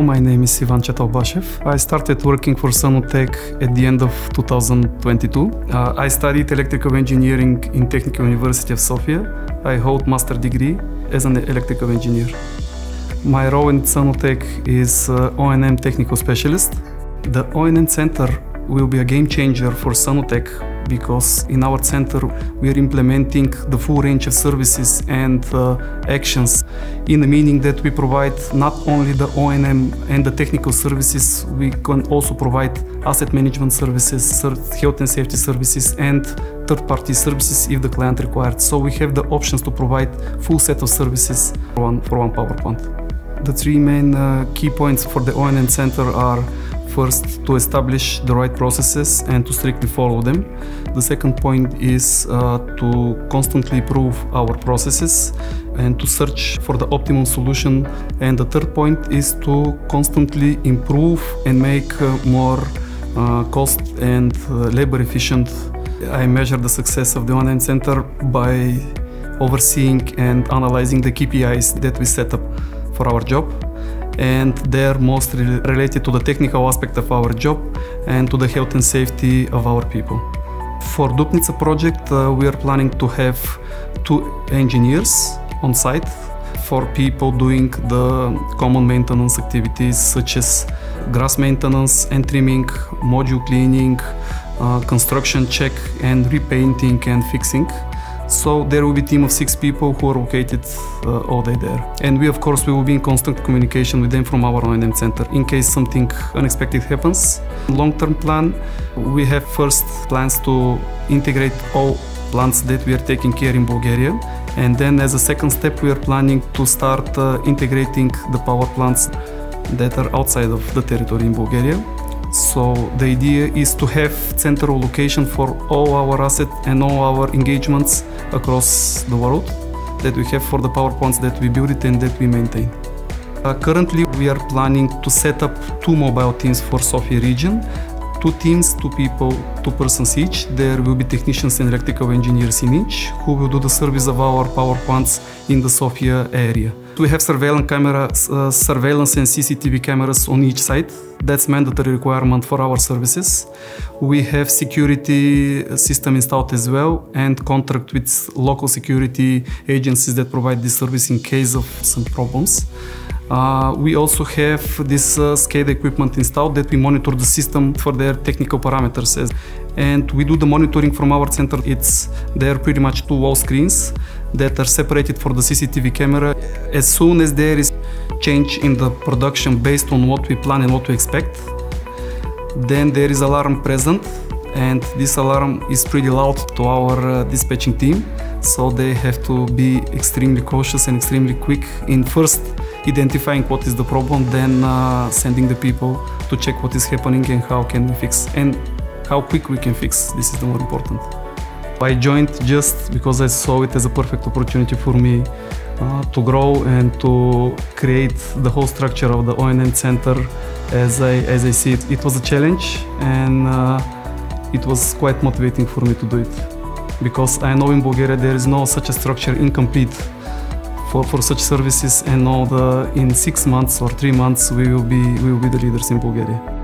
My name is Ivan Chatalbashev. I started working for SUNOTEC at the end of 2022. Uh, I studied electrical engineering in Technical University of Sofia. I hold master degree as an electrical engineer. My role in SUNOTEC is uh, O&M technical specialist. The O&M center will be a game changer for SUNOTEC because in our center we are implementing the full range of services and uh, actions in the meaning that we provide not only the O&M and the technical services, we can also provide asset management services, health and safety services and third-party services if the client required. So we have the options to provide full set of services for one, for one power plant. The three main uh, key points for the O&M center are First, to establish the right processes and to strictly follow them. The second point is uh, to constantly improve our processes and to search for the optimum solution. And the third point is to constantly improve and make uh, more uh, cost and uh, labor efficient. I measure the success of the O&M center by overseeing and analyzing the KPIs that we set up for our job and they're mostly related to the technical aspect of our job and to the health and safety of our people. For Dupnica project, uh, we are planning to have two engineers on site for people doing the common maintenance activities such as grass maintenance and trimming, module cleaning, uh, construction check and repainting and fixing. So there will be a team of six people who are located uh, all day there. And we, of course, we will be in constant communication with them from our O&M center in case something unexpected happens. Long-term plan, we have first plans to integrate all plants that we are taking care in Bulgaria. And then as a second step, we are planning to start uh, integrating the power plants that are outside of the territory in Bulgaria. So the idea is to have central location for all our assets and all our engagements across the world that we have for the power plants that we build it and that we maintain. Uh, currently we are planning to set up two mobile teams for Sofia region two teams, two people, two persons each. There will be technicians and electrical engineers in each who will do the service of our power plants in the Sofia area. We have surveillance cameras, uh, surveillance and CCTV cameras on each site. That's mandatory requirement for our services. We have security system installed as well and contract with local security agencies that provide this service in case of some problems. Uh, we also have this uh, SCADA equipment installed that we monitor the system for their technical parameters. And we do the monitoring from our center. It's there pretty much two wall screens that are separated for the CCTV camera. As soon as there is change in the production based on what we plan and what we expect, then there is alarm present and this alarm is pretty loud to our uh, dispatching team so they have to be extremely cautious and extremely quick in first identifying what is the problem, then uh, sending the people to check what is happening and how can we fix and how quick we can fix. This is the more important. I joined just because I saw it as a perfect opportunity for me uh, to grow and to create the whole structure of the O&M center as I, as I see it. It was a challenge and uh, it was quite motivating for me to do it because I know in Bulgaria there is no such a structure incomplete for, for such services and know in six months or three months we will be we will be the leaders in Bulgaria.